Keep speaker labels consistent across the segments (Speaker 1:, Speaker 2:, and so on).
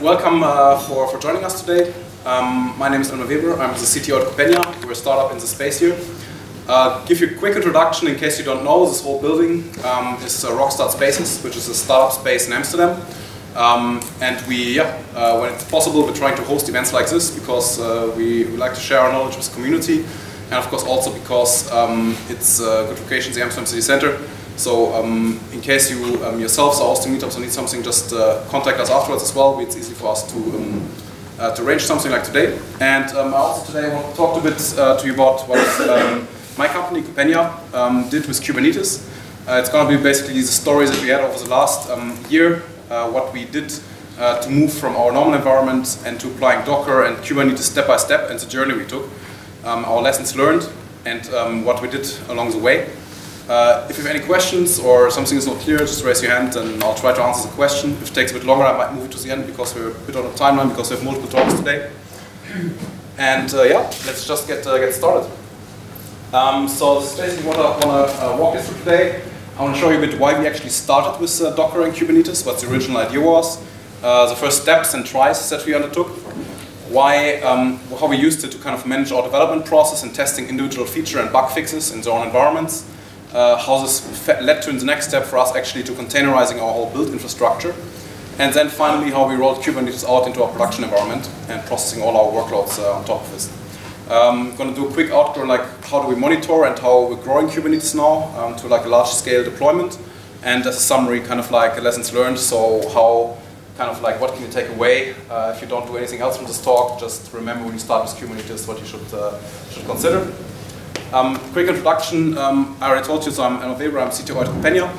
Speaker 1: welcome uh, for, for joining us today. Um, my name is Elmar Weber. I'm the CTO at Cupenya. We're a startup in the space here. Uh, give you a quick introduction in case you don't know, this whole building um, is uh, Rockstar Spaces, which is a startup space in Amsterdam. Um, and we, yeah, uh, when it's possible, we're trying to host events like this because uh, we, we, like to share our knowledge with the community. And of course also because um, it's a good location the Amsterdam city center. So um, in case you um, yourselves are hosting meetups or need something, just uh, contact us afterwards as well. It's easy for us to, um, uh, to arrange something like today. And um, I also today want to talk a bit uh, to you about what um, my company, Cupenya, um, did with Kubernetes. Uh, it's going to be basically the stories that we had over the last year, uh, what we did to move from our normal environment and to applying Docker and Kubernetes step by step and the journey we took, our lessons learned, and what we did along the way. Uh, if you have any questions or something is not clear, just raise your hand and I'll try to answer the question. If it takes a bit longer, I might move it to the end because we're a bit on a timeline because we have multiple talks today. And uh, yeah, let's just get, uh, get started. Um, so this is basically what I want to uh, walk you through today. I want to show you a bit why we actually started with uh, Docker and Kubernetes, what the original idea was, uh, the first steps and tries that we undertook, why, um, how we used it to kind of manage our development process and testing individual feature and bug fixes in their own environments, uh, how this led to the next step for us actually to containerizing our whole build infrastructure. And then finally how we rolled Kubernetes out into our production environment and processing all our workloads uh, on top of this. I'm um, going to do a quick outro like how do we monitor and how we're growing Kubernetes now um, to like a large scale deployment. And as a summary, kind of like lessons learned, so how kind of like what can you take away uh, if you don't do anything else from this talk, just remember when you start with Kubernetes what you should, uh, should consider. Um, quick introduction, um, I already told you, so I'm Elmar Weber, I'm CTO at Cupenya.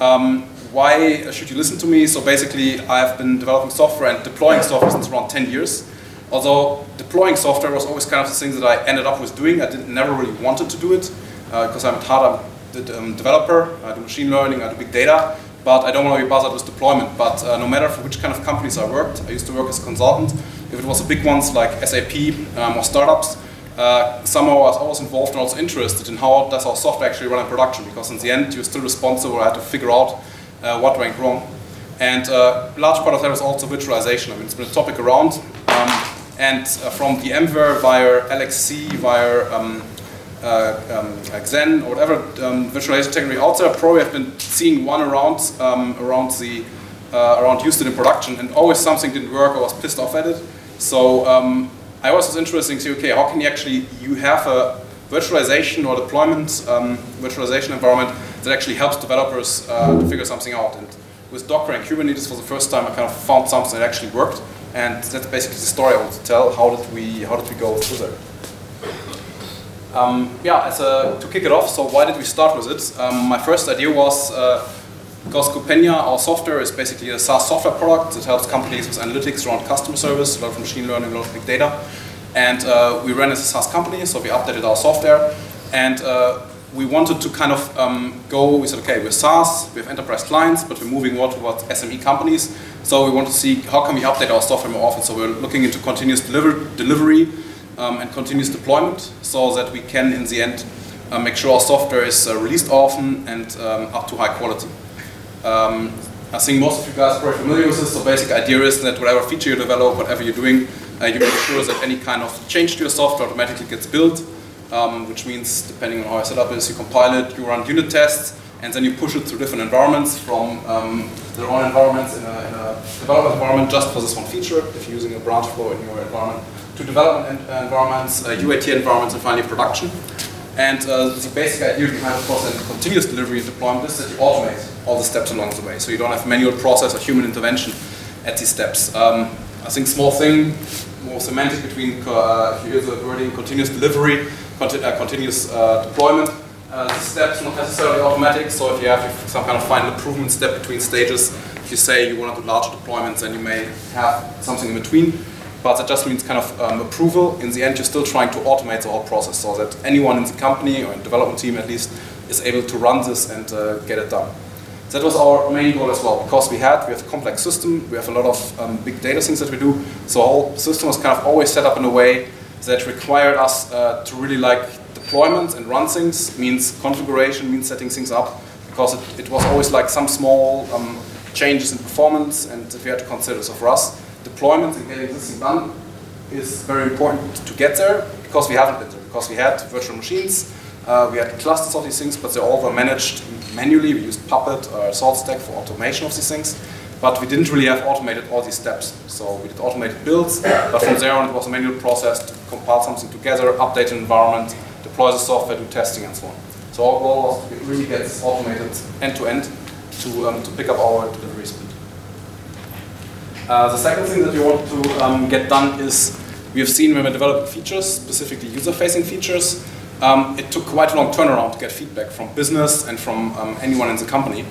Speaker 1: Um, why should you listen to me? So basically, I've been developing software and deploying software since around 10 years. Although deploying software was always kind of the thing that I ended up with doing. I didn't, never really wanted to do it because uh, I'm at heart I'm a um, developer, I do machine learning, I do big data, but I don't want to be bothered with deployment. But uh, no matter for which kind of companies I worked, I used to work as a consultant. If it was the big ones like SAP um, or startups, uh, somehow I was always involved and also interested in how does our software actually run in production because in the end you're still responsible, I had to figure out uh, what went wrong. And uh, a large part of that was also virtualization. I mean, it's been a topic around. Um, and uh, from VMware via LXC, via um, uh, um, Xen or whatever um, virtualization technology out there, probably have been seeing one around um, around the around used in production, and always something didn't work. I was pissed off at it. So um, I was interested to see, okay, how can you actually, you have a virtualization or deployment um, virtualization environment that actually helps developers uh, to figure something out. And with Docker and Kubernetes for the first time, I kind of found something that actually worked. And that's basically the story I want to tell. How did we, how did we go through there? Um, yeah, a, to kick it off, so why did we start with it? Um, my first idea was uh, because Cupenya, our software, is basically a SaaS software product that helps companies with analytics around customer service, a lot of machine learning, a lot of big data. And uh, we ran as a SaaS company, so we updated our software. And uh, we wanted to kind of um, go, we said, okay, we're SaaS, we have enterprise clients, but we're moving more towards SME companies. So we want to see how can we update our software more often. So we're looking into continuous deliver delivery um, and continuous deployment so that we can, in the end, uh, make sure our software is uh, released often and um, up to high quality. Um, I think most of you guys are very familiar with this. So basic idea is that whatever feature you develop, whatever you're doing, uh, you make sure that any kind of change to your software automatically gets built, um, which means depending on how your setup is, you compile it, you run unit tests, and then you push it through different environments from um, their own environments in a, in a, development environment just for this one feature, if you're using a branch flow in your environment, to development environments, uh, UAT environments, and finally production. And uh, the basic idea behind, of course, and continuous delivery and deployment is that you automate all the steps along the way. So you don't have manual process or human intervention at these steps. Um, I think small thing, more semantic between, uh, if you hear the wording continuous delivery, conti uh, continuous uh, deployment. Uh, the steps not necessarily automatic, so if you have some kind of final improvement step between stages, if you say you want to do larger deployments, then you may have something in between but that just means kind of um, approval. In the end, you're still trying to automate the whole process so that anyone in the company or in the development team at least is able to run this and uh, get it done. That was our main goal as well, because we had, we have a complex system, we have a lot of um, big data things that we do, so our whole system was kind of always set up in a way that required us uh, to really like deployment and run things, means configuration, means setting things up, because it, it was always like some small um, changes in performance and that we had to consider. So for us, deployments and getting this thing done is very important to get there because we haven't been there. Because we had virtual machines, uh, we had clusters of these things, but they all were managed manually. We used Puppet or SaltStack for automation of these things, but we didn't really have automated all these steps. So we did automated builds, but from there on it was a manual process to compile something together, update an environment, deploy the software, do testing and so on. So our goal was to really get this automated end-to-end -to, -to, um, to pick up our delivery speed. Uh, the second thing that we want to um, get done is we have seen when we're developing features, specifically user-facing features, um, it took quite a long turnaround to get feedback from business and from um, anyone in the company.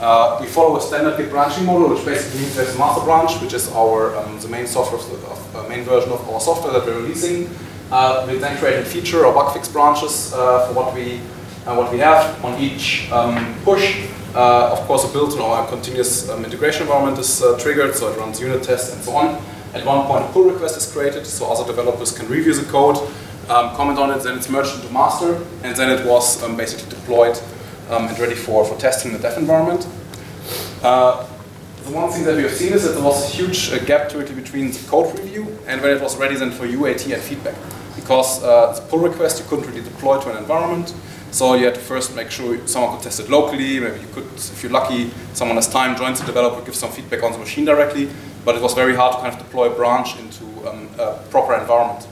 Speaker 1: Uh, we follow a standard Git branching model, which basically means there's a master branch, which is our um, the main software, of, uh, main version of our software that we're releasing. Uh, we then create a feature or bug fix branches uh, for what we what we have on each um, push. Uh, of course, a build in our continuous um, integration environment is triggered, so it runs unit tests and so on. At one point, a pull request is created, so other developers can review the code um, comment on it, then it's merged into master, and then it was um, basically deployed um, and ready for, for testing in the dev environment. Uh, the one thing that we have seen is that there was a huge uh, gap between the code review and when it was ready then for UAT and feedback. Because uh, the pull request you couldn't really deploy to an environment, so you had to first make sure someone could test it locally, maybe you could, if you're lucky, someone has time, joins the developer, gives some feedback on the machine directly, but it was very hard to kind of deploy a branch into um, a proper environment.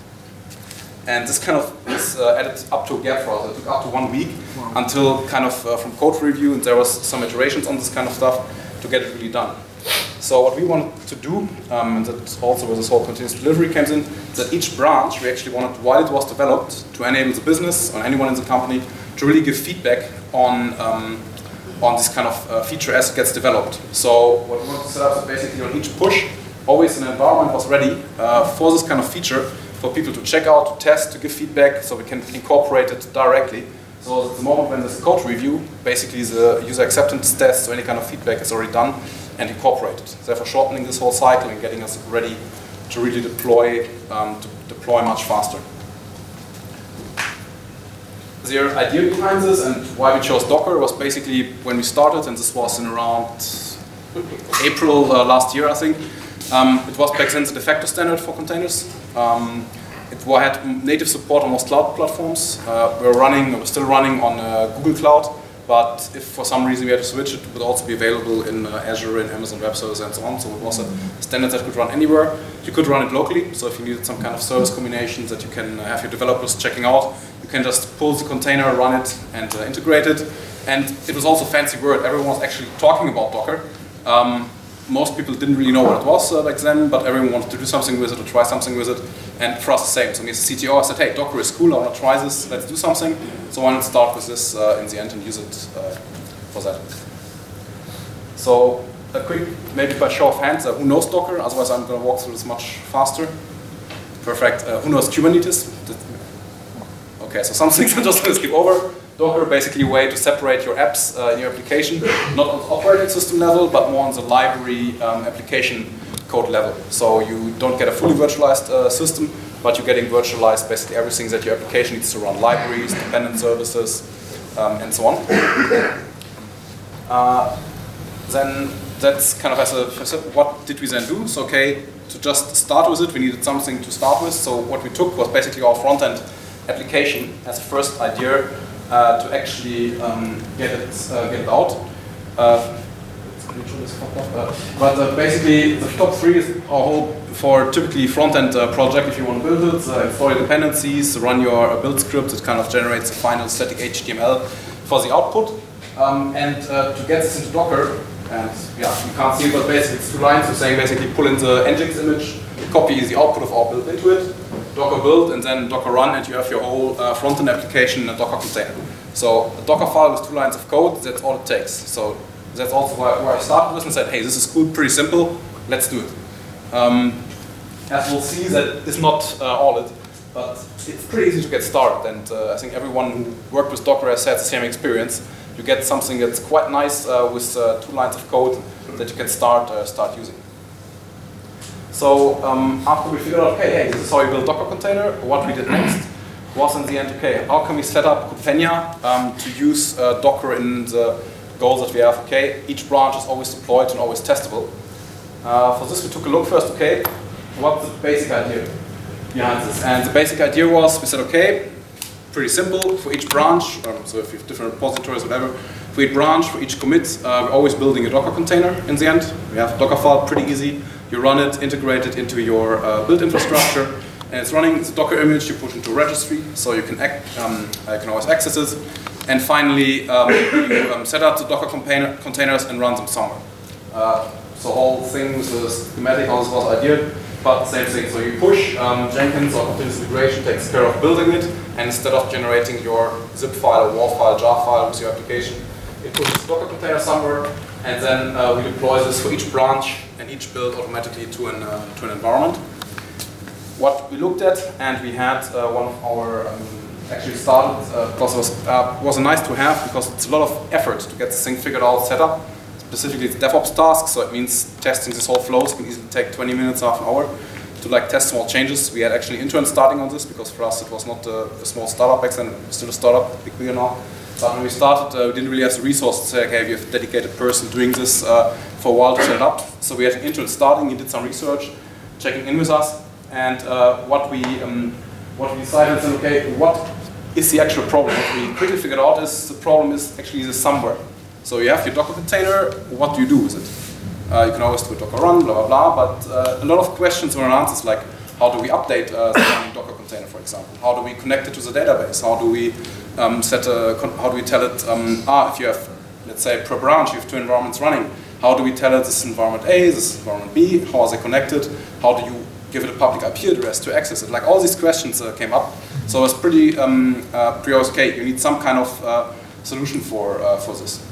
Speaker 1: And this kind of is uh, added up to a gap for us. It took up to one week wow. until kind of uh, from code review, and there was some iterations on this kind of stuff to get it really done. So what we wanted to do, um, and that also where this whole continuous delivery comes in, that each branch we actually wanted, while it was developed, to enable the business or anyone in the company to really give feedback on um, on this kind of uh, feature as it gets developed. So what we want to set up is basically on each push, always an environment was ready uh, for this kind of feature for people to check out, to test, to give feedback, so we can incorporate it directly. So at the moment when there's code review, basically the user acceptance test or any kind of feedback is already done and incorporated. Therefore shortening this whole cycle and getting us ready to really deploy, um, to deploy much faster. The idea behind this and why we chose Docker was basically when we started, and this was in around April uh, last year, I think, um, it was back then the de facto standard for containers. Um, it had native support on most cloud platforms. Uh, we are running, we're still running on uh, Google Cloud, but if for some reason we had to switch, it would also be available in uh, Azure and Amazon Web Services and so on. So it was a standard that could run anywhere. You could run it locally, so if you needed some kind of service combinations that you can have your developers checking out, you can just pull the container, run it, and uh, integrate it. And it was also a fancy word. Everyone was actually talking about Docker. Um, most people didn't really know what it was uh, back then, but everyone wanted to do something with it or try something with it. And for us, the same. So me as a CTO, I said, hey, Docker is cool, I want to try this, let's do something. So why not start with this uh, in the end and use it uh, for that. So a quick, maybe by show of hands, uh, who knows Docker? Otherwise I'm going to walk through this much faster. Perfect. Uh, who knows Kubernetes? Okay, so some things I'm just going to skip over. Docker basically a way to separate your apps uh, in your application, not on the operating system level, but more on the library um, application code level. So you don't get a fully virtualized uh, system, but you're getting virtualized basically everything that your application needs to run, libraries, dependent services, um, and so on. Uh, then that's kind of as a, what did we then do? So okay, to just start with it, we needed something to start with. So what we took was basically our front-end application as a first idea uh, to actually um, get it uh, get it out. Uh, but basically, the top three is for typically front-end project. If you want to build it, install your dependencies, run your build script. It kind of generates a final static HTML for the output. Um, and to get this into Docker, and yeah, you can't see it, but basically it's two lines. So saying basically pull in the Nginx image, copy the output of our build into it, Docker build, and then Docker run, and you have your whole uh, front-end application in a Docker container. So a Docker file with two lines of code, that's all it takes. So that's also where, I started with and said, hey, this is cool, pretty simple, let's do it. Um, as we'll see, that is not uh, all it, but it's pretty easy to get started, and uh, I think everyone who worked with Docker has had the same experience. You get something that's quite nice uh, with uh, two lines of code that you can start uh, start using. So um, after we figured out, okay, hey, this is how you build Docker container, what we did next was in the end, okay, how can we set up Cupenya um, to use uh, Docker in the goals that we have? Okay, each branch is always deployed and always testable. Uh, for this we took a look first, okay, what's the basic idea behind this? And the basic idea was, we said, okay, pretty simple, for each branch, um, so if you have different repositories, whatever, for each branch, for each commit, uh, we're always building a Docker container in the end. We have Dockerfile, pretty easy. You run it, integrate it into your uh, build infrastructure, and it's running the Docker image you put into registry, so you can, act, um, you can always access it. And finally, um, you um, set up the Docker container, containers and run them somewhere. Uh, so whole thing with the schematic, all this was ideal, but same thing. So you push um, Jenkins or continuous integration takes care of building it, and instead of generating your zip file, or WAR file, jar file with your application, it pushes Docker container somewhere, and then uh, we deploy this for each branch and each build automatically to an, uh, to an environment. What we looked at, and we had uh, one of our um, actually started uh, because it was, uh, was a nice to have because it's a lot of effort to get this thing figured out, set up. Specifically, it's DevOps task, so it means testing this whole flows can easily take 20 minutes, half an hour to like test small changes. We had actually interns starting on this because for us it was not a, a small startup back then, still a startup, big bigger now. But when we started, uh, we didn't really have the resources to say, okay, we have a dedicated person doing this uh, for a while to set it up. So we had an intern starting, he did some research, checking in with us, and uh, what we um, what we decided is, okay, what is the actual problem? What we quickly figured out is the problem is actually the somewhere. So you have your Docker container, what do you do with it? Uh, you can always do a Docker run, blah, blah, blah, but uh, a lot of questions were answered like, how do we update uh, the Docker container, for example? How do we connect it to the database? How do we um, set a, how do we tell it, um, ah, if you have, let's say, per branch, you have two environments running, how do we tell it this is environment A, this is environment B, how are they connected? How do you give it a public IP address to access it? Like all these questions uh, came up. So it's pretty, um, uh, you need some kind of uh, solution for, uh, for this.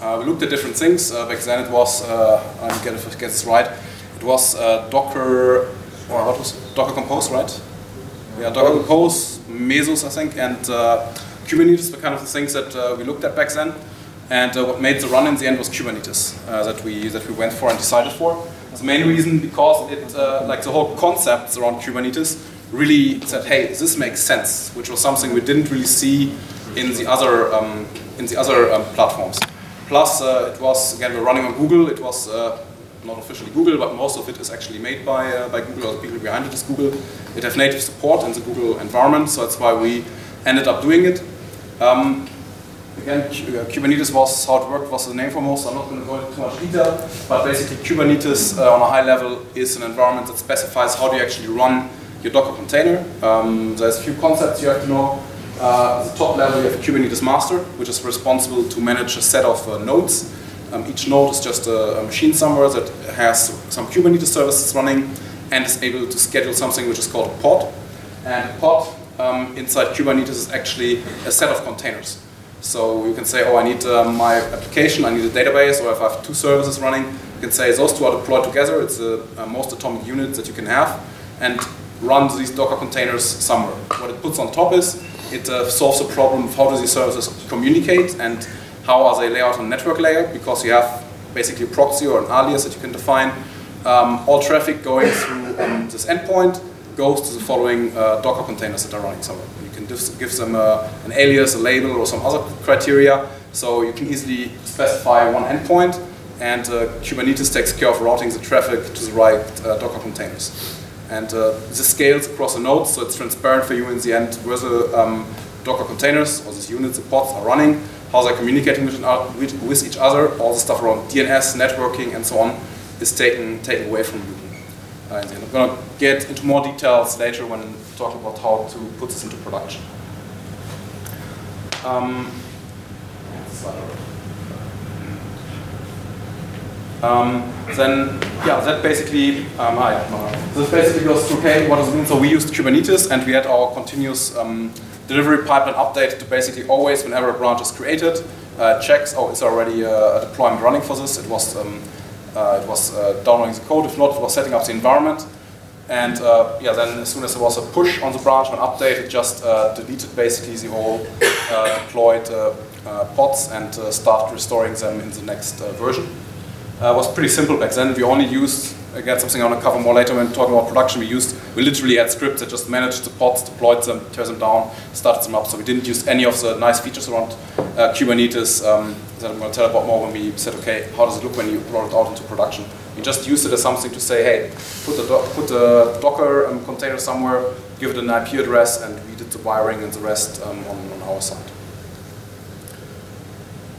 Speaker 1: Uh, we looked at different things. Uh, back then it was, I get if I get this right, it was Docker, or what was it? Docker Compose, right? Yeah, Docker Compose, Mesos, I think, and Kubernetes were kind of the things that we looked at back then. And what made the run in the end was Kubernetes that we that we went for and decided for. The main reason because it, like the whole concepts around Kubernetes really said, hey, this makes sense, which was something we didn't really see in the other um, in the other um, platforms. Plus, uh, it was again we're running on Google. It was uh, not officially Google, but most of it is actually made by uh, by Google or the people behind it is Google. It has native support in the Google environment, so that's why we ended up doing it. Um, again, uh, Kubernetes was how it worked was the name for most. I'm not going to go into too much detail, but basically Kubernetes uh, on a high level is an environment that specifies how do you actually run your Docker container. Um, there's a few concepts you have to know. Uh, at the top level, you have Kubernetes master, which is responsible to manage a set of uh, nodes. Um, each node is just a, a, machine somewhere that has some Kubernetes services running and is able to schedule something which is called a pod. And a pod um, inside Kubernetes is actually a set of containers. So you can say, oh, I need uh, my application, I need a database, or if I have two services running, you can say those two are deployed together. It's the most atomic unit that you can have. And runs these Docker containers somewhere. What it puts on top is it uh, solves the problem of how do these services communicate and how are they laid out on network layer because you have basically a proxy or an alias that you can define. Um, all traffic going through um, this endpoint goes to the following uh, Docker containers that are running somewhere. You can give them uh, an alias, a label, or some other criteria. So you can easily specify one endpoint, and uh, Kubernetes takes care of routing the traffic to the right uh, Docker containers. And uh, this scales across the nodes, so it's transparent for you in the end where the um, Docker containers or these units, the pods are running, how they're communicating with, with each other, all the stuff around DNS, networking, and so on is taken, taken away from you. Uh, I'm going to get into more details later when talking about how to put this into production. Um, um, then, yeah, that basically, um, hi, this basically goes through, okay, what does it mean? So we used Kubernetes and we had our continuous um, delivery pipeline update to basically always, whenever a branch is created, uh, checks, oh, is already uh, a deployment running for this? It was, um, uh, it was uh, downloading the code, if not, it was setting up the environment. And uh, yeah, then as soon as there was a push on the branch, an update, it just uh, deleted basically the whole deployed pods and started restoring them in the next version uh, was pretty simple back then. We only used, again, something I want to cover more later when talking about production, we used, we literally had scripts that just managed the pods, deployed them, tears them down, started them up. So we didn't use any of the nice features around uh, Kubernetes um, that I'm going to tell about more when we said, okay, how does it look when you roll it out into production? We just used it as something to say, hey, put a, put a Docker um, container somewhere, give it an IP address, and we did the wiring and the rest um, on, on, our side.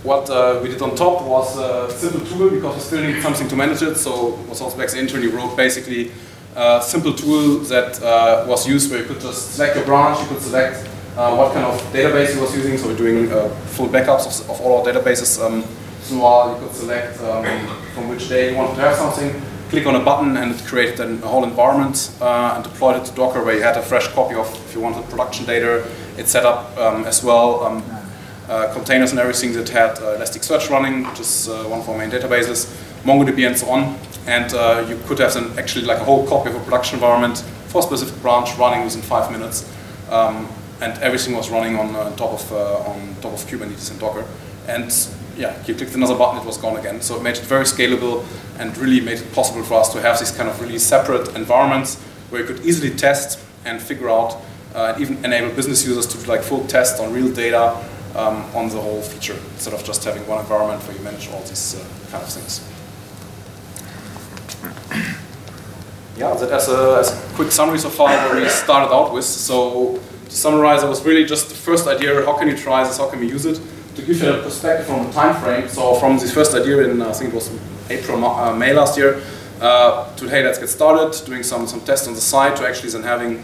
Speaker 1: What uh, we did on top was a simple tool because we still need something to manage it. So back internally wrote basically a simple tool that uh, was used where you could just select your branch, you could select uh, what kind of database you was using. So we're doing uh, full backups of, of, all our databases. Um, so while you could select um, from which day you wanted to have something, click on a button and it created an, a whole environment uh, and deployed it to Docker where you had a fresh copy of if you wanted production data. It set up um, as well um, uh, containers and everything that had uh, Elasticsearch running, which is uh, one of our main databases, MongoDB and so on. And uh, you could have an, actually like a whole copy of a production environment for a specific branch running within five minutes. Um, and everything was running on, uh, top of on top of Kubernetes and Docker. And yeah, you clicked another button, it was gone again. So it made it very scalable and really made it possible for us to have these kind of really separate environments where you could easily test and figure out, uh, even enable business users to do like full tests on real data um, on the whole feature, instead of just having one environment where you manage all these uh, kind of things. Yeah, that as a, as a quick summary so far what we started out with. So to summarize, it was really just the first idea, how can you try this, how can we use it? to give you a perspective from the time frame, so from this first idea in, I think it was April, uh, May last year, uh, to hey, let's get started, doing some, some tests on the side, to actually then having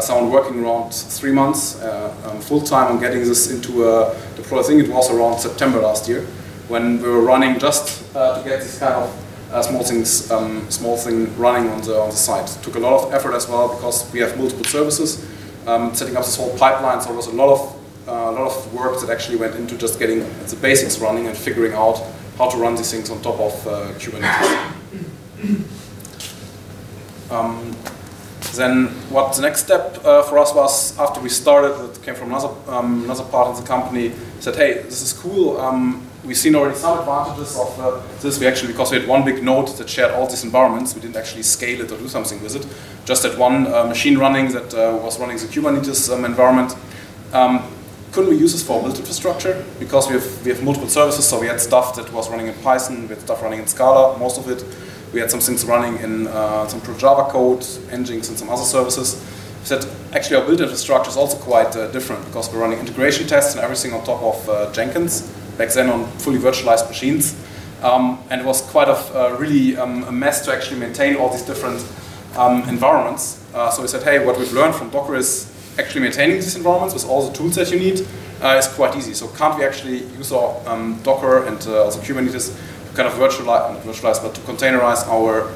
Speaker 1: someone working around three months uh, um, full time on getting this into a deploy. I think it was around September last year, when we were running just uh, to get this kind of uh, small things, um, small thing running on the on the site. It took a lot of effort as well because we have multiple services, um, setting up this whole pipeline. So there was a lot of uh, a lot of work that actually went into just getting the basics running and figuring out how to run these things on top of uh, Kubernetes. Um, then what the next step uh, for us was after we started, that came from another, um, another part of the company, said, hey, this is cool. Um, we've seen already some advantages of uh, this. We actually, because we had one big node that shared all these environments, we didn't actually scale it or do something with it. Just had one uh, machine running that uh, was running the Kubernetes um, environment. Um, couldn't we use this for build infrastructure? Because we have, we have multiple services, so we had stuff that was running in Python, we had stuff running in Scala, most of it. We had some things running in uh, some Java code, Nginx, and some other services. We said, actually our build infrastructure is also quite uh, different because we're running integration tests and everything on top of uh, Jenkins, back then on fully virtualized machines. Um, and it was quite a, uh, really um, a mess to actually maintain all these different um, environments. Uh, so we said, hey, what we've learned from Docker is actually maintaining these environments with all the tools that you need uh, is quite easy. So can't we actually use our um, Docker and uh, also Kubernetes kind of virtualize, virtualize, but to containerize our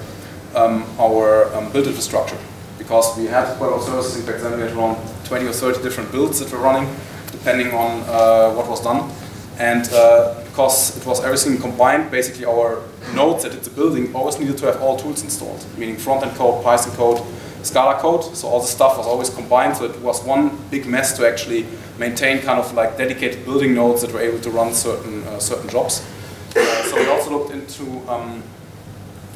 Speaker 1: um, our um, build infrastructure? Because we had quite a lot of services back then, we had around 20 or 30 different builds that were running, depending on uh, what was done. And uh, because it was everything combined, basically our nodes that did the building always needed to have all tools installed, meaning front-end code, Python code, Scala code, so all the stuff was always combined, so it was one big mess to actually maintain kind of like dedicated building nodes that were able to run certain uh, certain jobs. Also looked into um,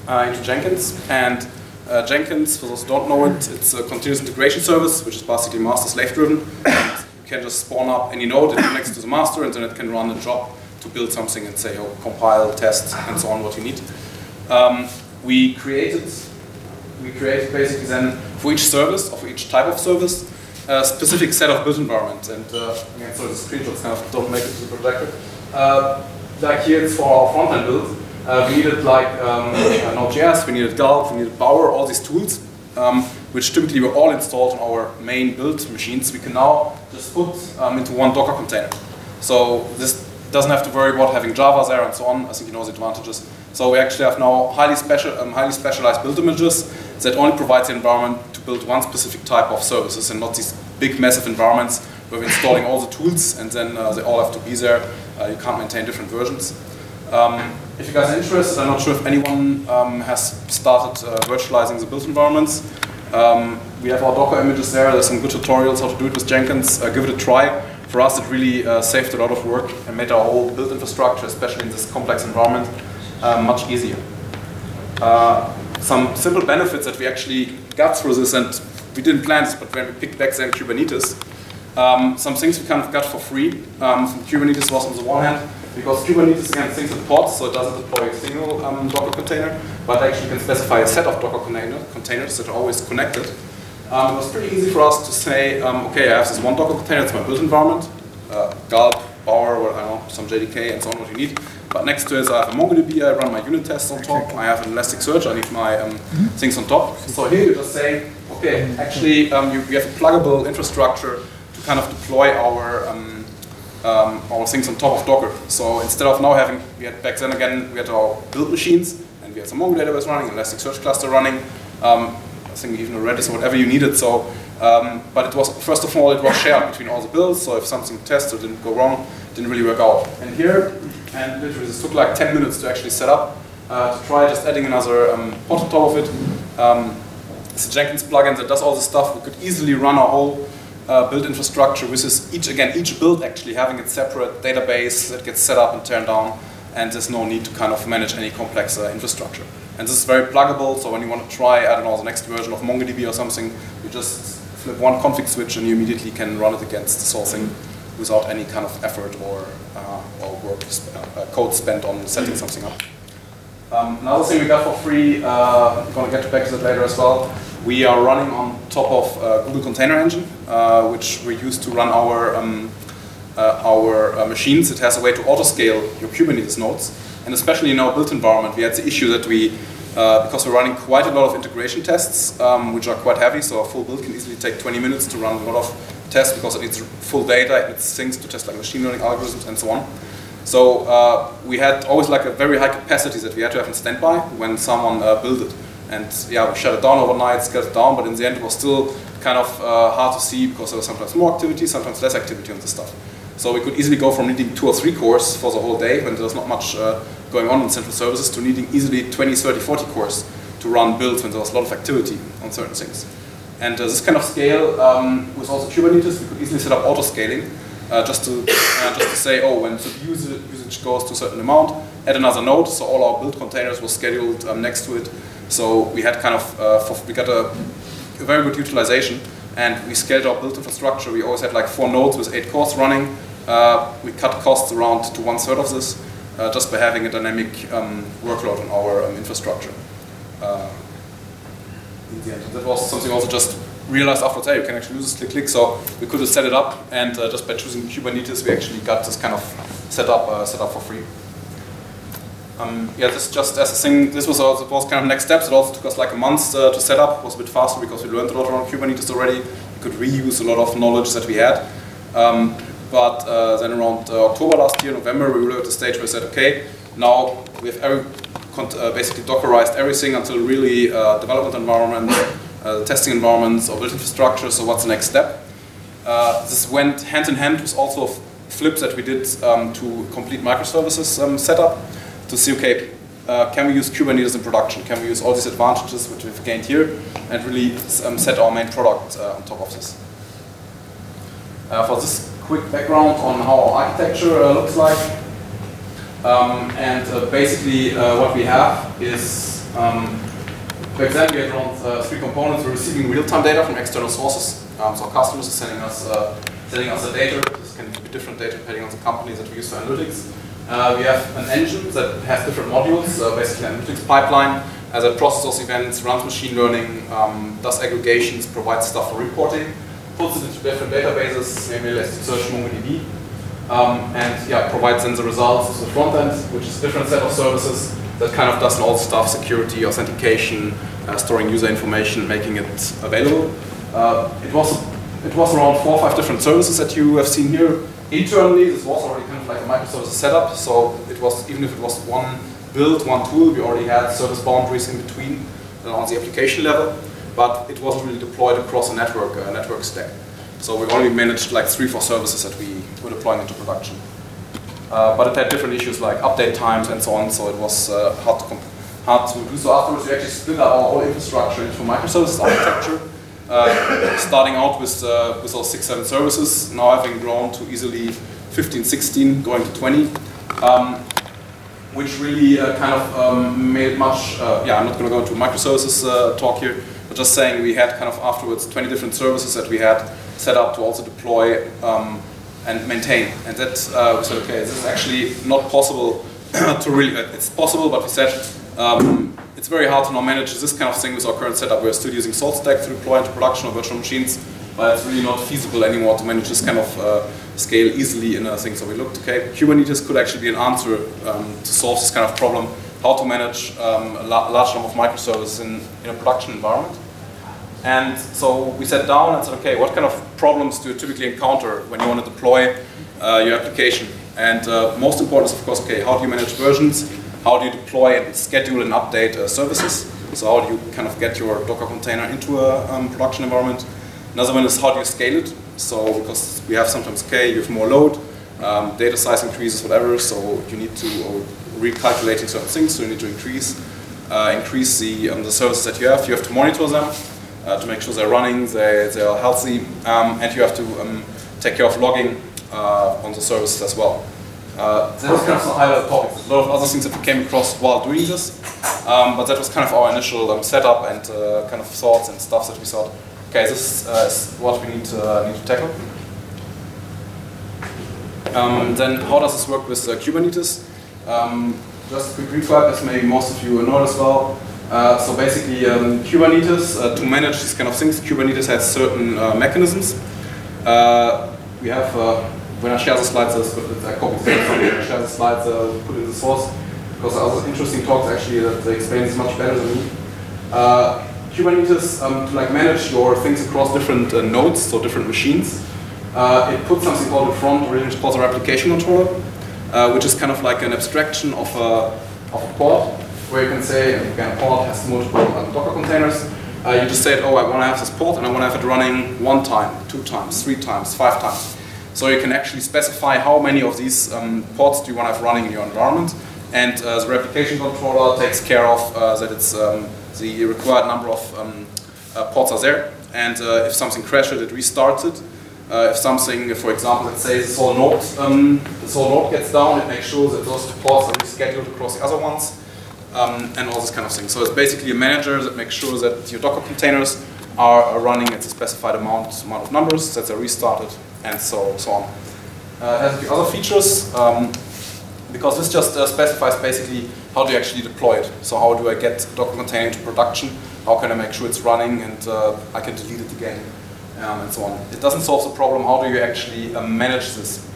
Speaker 1: uh, into Jenkins, and uh, Jenkins, for those who don't know it, it's a continuous integration service, which is basically master-slave driven. you can just spawn up any node, it connects to the master, and then it can run a job to build something and say, oh, compile, test, and so on what you need. Um, we created we create basically then for each service or for each type of service a specific set of build environments. And uh, again, so the screenshots kind of don't make it to the projector. Uh, like here it's for our front-end build. Uh, we needed like um, Node.js, we needed Gulp, we needed Bower, all these tools, um, which typically were all installed on our main build machines. We can now just put um, into one Docker container. So this doesn't have to worry about having Java there and so on. I think you know the advantages. So we actually have now highly, special, um, highly specialized build images that only provides the environment to build one specific type of services and not these big massive environments we're installing all the tools and then uh, they all have to be there. Uh, you can't maintain different versions. Um, if you guys are interested, I'm not sure if anyone um, has started uh, virtualizing the build environments. Um, we have our Docker images there. There's some good tutorials how to do it with Jenkins. Uh, give it a try. For us, it really uh, saved a lot of work and made our whole build infrastructure, especially in this complex environment, uh, much easier. Some simple benefits that we actually got through this, and we didn't plan this, but when we picked back then Kubernetes, um, some things we kind of got for free. Um, Kubernetes was on the one hand because Kubernetes again thinks in pods, so it doesn't deploy a single um, Docker container, but actually can specify a set of Docker container, containers that are always connected. Um, it was pretty easy for us to say, um, okay, I have this one Docker container, it's my build environment, uh, Gulp, Bower, or I don't know, some JDK and so on, what you need. But next to it, I have a MongoDB, I run my unit tests on top, I have an Elasticsearch, I need my um, mm-hmm. things on top. So here you just say, okay, actually um, you, you, have a pluggable infrastructure kind of deploy our um, um, our things on top of Docker. So instead of now having, we had back then again, we had our build machines, and we had some Mongo database running, Elasticsearch cluster running, um, I think even a Redis or whatever you needed. So, um, but it was, first of all, it was shared between all the builds, so if something tested didn't go wrong, didn't really work out. And here, and literally this took like 10 minutes to actually set up, uh, to try just adding another um, pod on top of it. Um, it's a Jenkins plugin that does all this stuff. We could easily run our whole uh, build infrastructure, which is each, again, each build actually having its separate database that gets set up and turned on, and there's no need to kind of manage any complex uh, infrastructure. And this is very pluggable, so when you want to try, I don't know, the next version of MongoDB or something, you just flip one config switch and you immediately can run it against the sourcing without any kind of effort or, uh, or work, uh, code spent on setting something up. Um, another thing we got for free, uh, I'm going to get back to that later as well, we are running on top of uh, Google Container Engine, uh, which we use to run our um, uh, our uh, machines. It has a way to auto-scale your Kubernetes nodes, and especially in our built environment, we had the issue that we, uh, because we're running quite a lot of integration tests, um, which are quite heavy, so a full build can easily take 20 minutes to run a lot of tests because it needs full data, it needs things to test like machine learning algorithms and so on. So uh, we had always like a very high capacity that we had to have in standby when someone built it. And yeah, we shut it down overnight, scaled it down, but in the end it was still kind of uh, hard to see because there was sometimes more activity, sometimes less activity on the stuff. So we could easily go from needing two or three cores for the whole day when there's not much uh, going on in central services to needing easily 20, 30, 40 cores to run builds when there was a lot of activity on certain things. And uh, this kind of scale um, with also Kubernetes, we could easily set up auto-scaling uh, just, to, uh, just to say, oh, when the usage goes to a certain amount, add another node, so all our build containers were scheduled um, next to it so we had kind of, uh, for, we got a, a, very good utilization and we scaled our build infrastructure. We always had like four nodes with eight cores running. Uh, we cut costs around to one third of this uh, just by having a dynamic um, workload on our um, infrastructure. Uh, that was something also just realized afterwards, hey, you can actually use this click click. So we could have set it up and uh, just by choosing Kubernetes, we actually got this kind of set up, uh, set up for free. Um, yeah, this just as a thing, this was also was kind of next steps. It also took us like a month uh, to set up. It was a bit faster because we learned a lot around Kubernetes already. We could reuse a lot of knowledge that we had. Um, but uh, then around uh, October last year, November, we were at the stage where we said, okay, now we have every, uh, basically Dockerized everything until really uh, development environment, uh, testing environments, or build infrastructure. So what's the next step? this went hand in hand with also flips that we did um, to complete microservices um, setup to see, okay, uh, can we use Kubernetes in production? Can we use all these advantages which we've gained here and really um, set our main product uh, on top of this? Uh, for this quick background on how our architecture uh, looks like, um, and uh, basically uh, what we have is, um, for example, we have around three components. We're receiving real-time data from external sources. Um, so customers are sending us, sending us the data. This can be different data depending on the company that we use for analytics. Uh, we have an engine that has different modules, uh, basically an analytics pipeline uh, that processes events, runs machine learning, um, does aggregations, provides stuff for reporting, puts it into different databases, namely Elasticsearch, MongoDB, um, and yeah, provides then the results to the front end, which is a different set of services that kind of does all the stuff, security, authentication, uh, storing user information, making it available. Uh, it was it was around four or five different services that you have seen here. Internally, this was already kind of like a microservice setup, so it was, even if it was one build, one tool, we already had service boundaries in between uh, on the application level, but it wasn't really deployed across a network, a network stack. So we only managed like three, four services that we were deploying into production. Uh, but it had different issues like update times and so on, so it was uh, hard, to hard to do. So afterwards, we actually split up our whole infrastructure into microservices architecture, uh, starting out with, uh, with our six, seven services, now having grown to easily 15, 16, going to 20, um, which really uh, kind of um, made much, uh, yeah, I'm not going to go into microservices uh, talk here, but just saying we had kind of afterwards 20 different services that we had set up to also deploy um, and maintain. And that we said, okay, this is actually not possible to really, it's possible, but we said um, it's very hard to now manage this kind of thing with our current setup. We're still using SaltStack to deploy into production or virtual machines, but it's really not feasible anymore to manage this kind of uh, scale easily in a thing. So we looked, okay, Kubernetes could actually be an answer um, to solve this kind of problem, how to manage um, a la large number of microservices in, in a production environment. And so we sat down and said, okay, what kind of problems do you typically encounter when you want to deploy uh, your application? And uh, most important is, of course, okay, how do you manage versions? How do you deploy and schedule and update uh, services? So how do you kind of get your Docker container into a um, production environment? Another one is how do you scale it? So because we have sometimes K, you have more load, um, data size increases, whatever. So you need to recalculate certain things. So you need to increase uh, increase the um, the services that you have. You have to monitor them uh, to make sure they're running, they they are healthy, um, and you have to um, take care of logging uh, on the services as well. Uh, that was kind of some topics. There's a lot of other things that we came across while doing this, um, but that was kind of our initial um, setup and uh, kind of thoughts and stuff that we thought, okay, this uh, is what we need to, uh, need to tackle. Um, then how does this work with uh, Kubernetes? Um, just a quick recap, as maybe most of you know as well. So basically, um, Kubernetes, to manage these kind of things, Kubernetes has certain mechanisms. We have, when I share the slides, I copy the share the slides, put in the source, because other interesting talks actually that they explain this much better than me. Kubernetes, um, to like manage your things across different nodes, so different machines, it puts something called a front, which is called a replication controller, which is kind of like an abstraction of a, of a port where you can say, and again, a port has multiple uh, Docker containers. Uh, you just said, oh, I want to have this port and I want to have it running one time, two times, three times, five times. So you can actually specify how many of these um, ports do you want to have running in your environment. And uh, the replication controller takes care of uh, that it's um, the required number of um, uh, ports are there. And uh, if something crashes, it restarts it. if something, for example, let's say this whole node, um, this whole node gets down, it makes sure that those two ports are rescheduled across the other ones um, and all this kind of thing. So it's basically a manager that makes sure that your Docker containers are, running at a specified amount, amount of numbers, that they're restarted, and so, so on. Uh, has other features, um, because this just uh, specifies basically how do you actually deploy it. So how do I get Docker container into production? How can I make sure it's running and uh, I can delete it again, um, and so on. It doesn't solve the problem, how do you actually uh, manage this?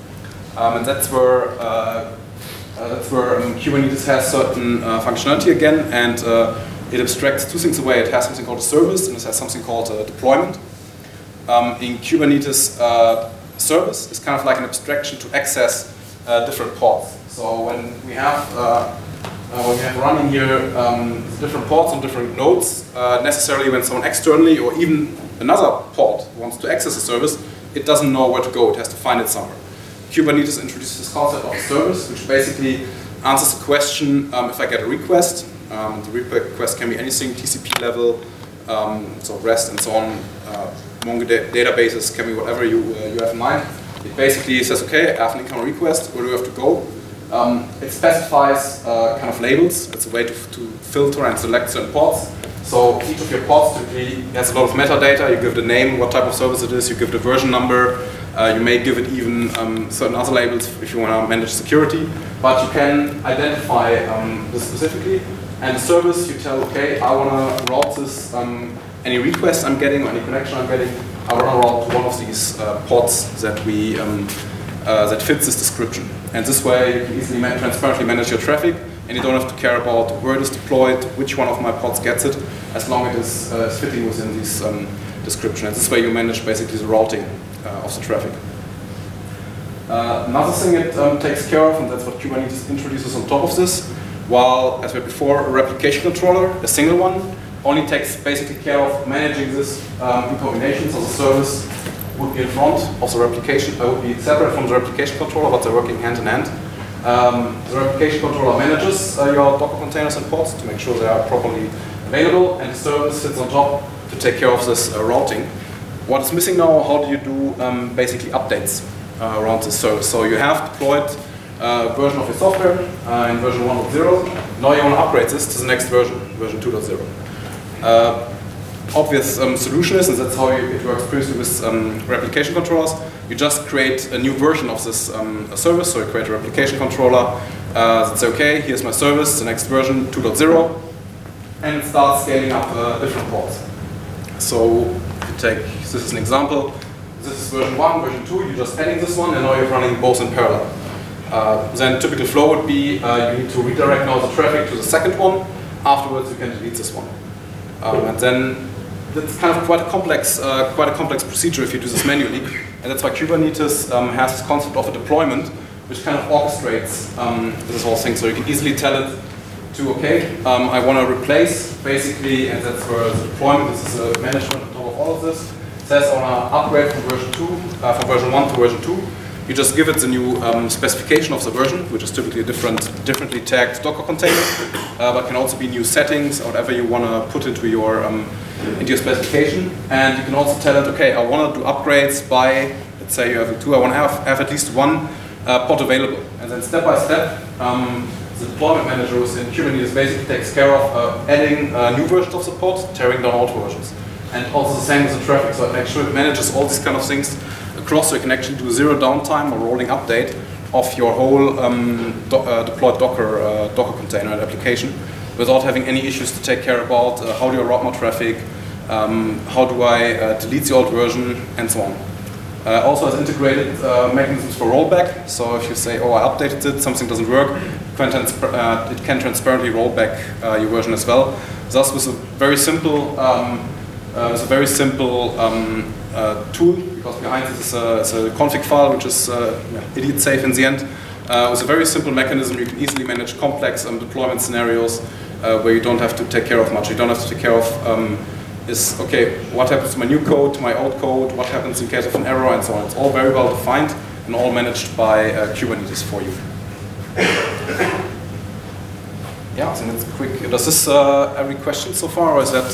Speaker 1: Um, and that's where uh, uh, that's where um, Kubernetes has certain uh, functionality again, and it abstracts two things away. It has something called a service, and it has something called a deployment. Um, in Kubernetes, service is kind of like an abstraction to access uh, different ports. So when we have uh, when we have running here um, different ports on different nodes, necessarily when someone externally or even another port wants to access a service, it doesn't know where to go. It has to find it somewhere. Kubernetes introduces this concept of service, which basically answers the question um, if I get a request. Um, the request can be anything, TCP level, um, so REST and so on. Uh, Mongo da databases can be whatever you, uh, you have in mind. It basically says, okay, I have an incoming request, where do I have to go? Um, it specifies uh, kind of labels. It's a way to, to filter and select certain ports. So each of your ports typically has a lot of metadata. You give the name, what type of service it is, you give the version number, uh, you may give it even um, certain other labels if you want to manage security, but you can identify um, this specifically. And the service, you tell, okay, I want to route this, um, any request I'm getting or any connection I'm getting, I to route to one of these uh, pods that we um, uh, that fits this description. And this way, you can easily ma transparently manage your traffic, and you don't have to care about where it is deployed, which one of my pods gets it, as long as it is uh, fitting within this um, description. And this way, you manage basically the routing uh, of the traffic. Uh, another thing it um, takes care of, and that's what Kubernetes introduces on top of this, while, as we had before, a replication controller, a single one, only takes basically care of managing this um, in combination, so the service would be in front of the replication, uh, would be separate from the replication controller, but they're working hand in hand. Um, the replication controller manages uh, your Docker containers and pods to make sure they are properly available, and the service sits on top to take care of this uh, routing. What is missing now, how do you do um, basically updates uh, around this service? So you have deployed a version of your software uh, in version 1.0. Now you want to upgrade this to the next version, version 2.0. Uh, obvious um, solution is, and that's how it works previously with um, replication controllers, you just create a new version of this um, service. So you create a replication controller uh, okay, here's my service, the next version 2.0, and it starts scaling up uh, different ports. So you take, this is an example, this is version 1, version 2, you're just adding this one, and now you're running both in parallel. Uh, then typical flow would be uh, you need to redirect now the traffic to the second one. Afterwards, you can delete this one. Um, and then it's kind of quite a complex, uh, quite a complex procedure if you do this manually. And that's why Kubernetes um, has this concept of a deployment, which kind of orchestrates um, this whole thing. So you can easily tell it to, okay, um, I want to replace basically, and that's where the deployment, this is a management on top of all of this, it says I want to upgrade from version 2, uh, from version 1 to version 2. You just give it the new um, specification of the version, which is typically a different, differently tagged Docker container, uh, but can also be new settings or whatever you want to put into your um, into your specification. And you can also tell it, okay, I want to do upgrades by, let's say you have two, I want to have, have at least one uh, pod available. And then step by step, um, the deployment manager in Kubernetes basically takes care of uh, adding uh, new versions of the pod, tearing down old versions. And also the same with the traffic, so it makes sure it manages all these kind of things across so you can actually do zero downtime or rolling update of your whole um, do uh, deployed Docker, uh, Docker container and application without having any issues to take care about uh, how do I route my traffic, um, how do I uh, delete the old version, and so on. Uh, also has integrated uh, mechanisms for rollback, so if you say, oh, I updated it, something doesn't work, it can, it can transparently roll back your version as well. Thus, with a very simple, um, a very simple um, tool, because behind this is a, is a config file, which is uh, idiot safe in the end. Uh, with a very simple mechanism, you can easily manage complex um, deployment scenarios uh, where you don't have to take care of much. You don't have to take care of um, is, okay, what happens to my new code, to my old code, what happens in case of an error, and so on. It's all very well defined and all managed by uh, Kubernetes for you. Yeah, think that's quick. Does this uh, every question so far, or is that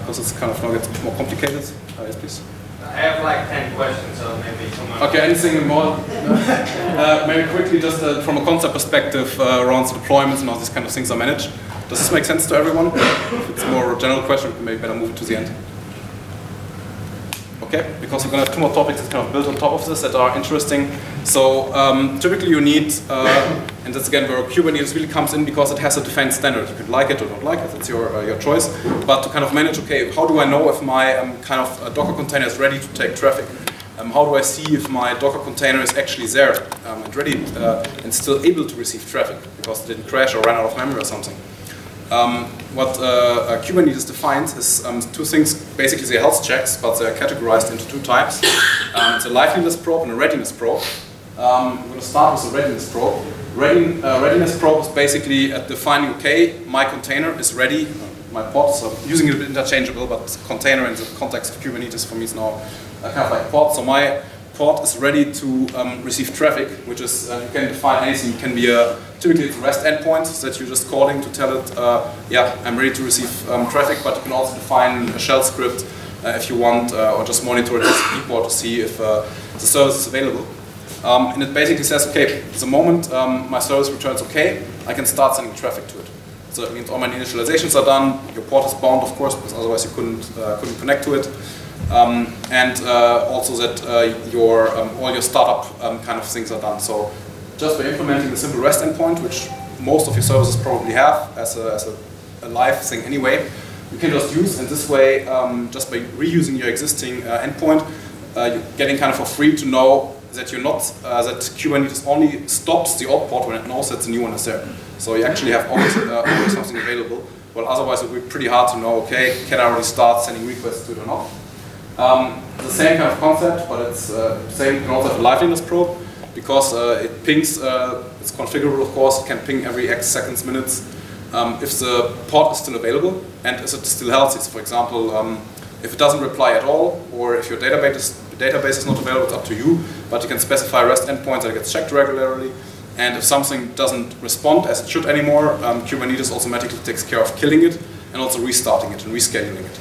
Speaker 1: because it's kind of now gets a bit more complicated? yes, please.
Speaker 2: I have like 10 questions, so maybe someone...
Speaker 1: Okay, anything more? uh, maybe quickly, just uh, from a concept perspective uh, around the deployments and how these kind of things are managed. Does this make sense to everyone? if it's more a general question, we can maybe better move it to the end. Okay, because we're going to have two more topics that kind of built on top of this that are interesting. So um, typically you need, uh, and that's again where Kubernetes really comes in because it has a defined standard. You can like it or don't like it, that's your, uh, your choice. But to kind of manage, okay, how do I know if my um, kind of uh, Docker container is ready to take traffic? Um, how do I see if my Docker container is actually there um, and ready uh, and still able to receive traffic because it didn't crash or ran out of memory or something? Um, what uh, Kubernetes defines is um, two things, basically they're health checks, but they're categorized into two types. Um, it's a liveliness probe and a readiness probe. Um, I'm going to start with the readiness probe. Uh, readiness probe is basically defining, okay, my container is ready, my pod, so using it a bit interchangeable, but container in the context of Kubernetes for me is now kind of like pod. So my pod is ready to um, receive traffic, which is, uh, you can define anything. It can be a, typically it's a REST endpoint that you're just calling to tell it, uh, yeah, I'm ready to receive um, traffic, but you can also define a shell script uh, if you want, uh, or just monitor TCP port to see if uh, the service is available. Um, and it basically says, okay, the moment um, my service returns okay, I can start sending traffic to it. So it means all my initializations are done, your port is bound, of course, because otherwise you couldn't, uh, couldn't connect to it. Um, and uh, also that uh, your um, all your startup um, kind of things are done. So just by implementing the simple REST endpoint, which most of your services probably have as a, as a, a live thing anyway, you can just use in this way, um, just by reusing your existing uh, endpoint, uh, you're getting kind of for free to know that you're not, uh, that Kubernetes only stops the old port when it knows that the new one is there. So you actually have always, uh, always something available. Well, otherwise it would be pretty hard to know, okay, can I already start sending requests to it or not? Um, the same kind of concept, but it's uh, same. Can also have a liveliness probe because uh, it pings. Uh, it's configurable, of course. It can ping every X seconds, minutes. Um, if the pod is still available and is it still healthy. So, for example, um, if it doesn't reply at all, or if your database is, database is not available, it's up to you. But you can specify REST endpoints that gets checked regularly. And if something doesn't respond as it should anymore, um, Kubernetes automatically takes care of killing it and also restarting it and rescheduling it.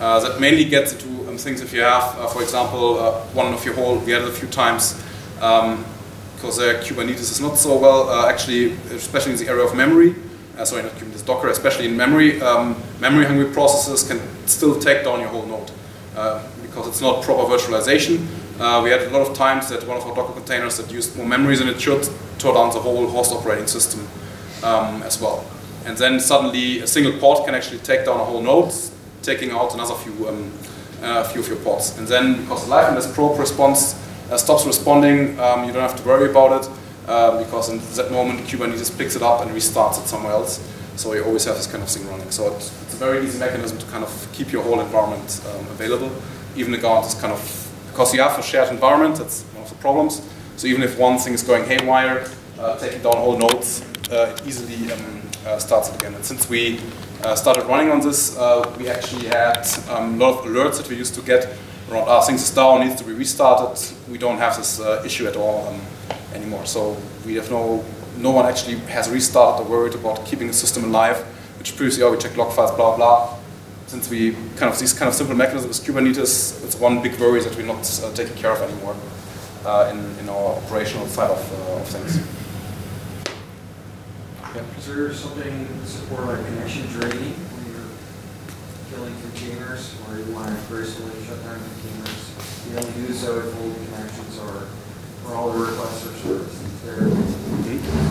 Speaker 1: Uh, that mainly gets into things if you have, uh, for example, uh, one of your whole, we had it a few times, because um, Kubernetes is not so well, uh, actually, especially in the area of memory, sorry, not Kubernetes, Docker, especially in memory, um, memory hungry processes can still take down your whole node uh, because it's not proper virtualization. Uh, we had a lot of times that one of our Docker containers that used more memories than it should tore down the whole host operating system um, as well. And then suddenly a single pod can actually take down a whole node, taking out another few, um, uh, few of your pods. And then because the liveness probe response uh, stops responding, um, you don't have to worry about it uh, because in that moment Kubernetes picks it up and restarts it somewhere else. So you always have this kind of thing running. So it's, it's a very easy mechanism to kind of keep your whole environment um, available, even against this kind of, because you have a shared environment, that's one of the problems. So even if one thing is going haywire, uh, taking down whole nodes, uh, it easily um, uh, starts it again. And since we uh, started running on this, uh, we actually had um, a lot of alerts that we used to get around, ah, things is down, needs to be restarted. We don't have this uh, issue at all um, anymore. So we have no no one actually has restarted or worried about keeping the system alive, which previously, oh, we check log files, blah, blah. Since we kind of, these kind of simple mechanisms Kubernetes, it's one big worry that we're not uh, taking care of anymore uh, in, in our operational side of, uh, of things.
Speaker 3: Yeah. Is there something support like connection draining when you're killing containers, or you want to gracefully shut down containers? You only do so if all the connections are, or all the requests are serviced there.